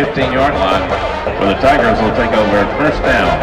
15-yard line, where the Tigers will take over first down.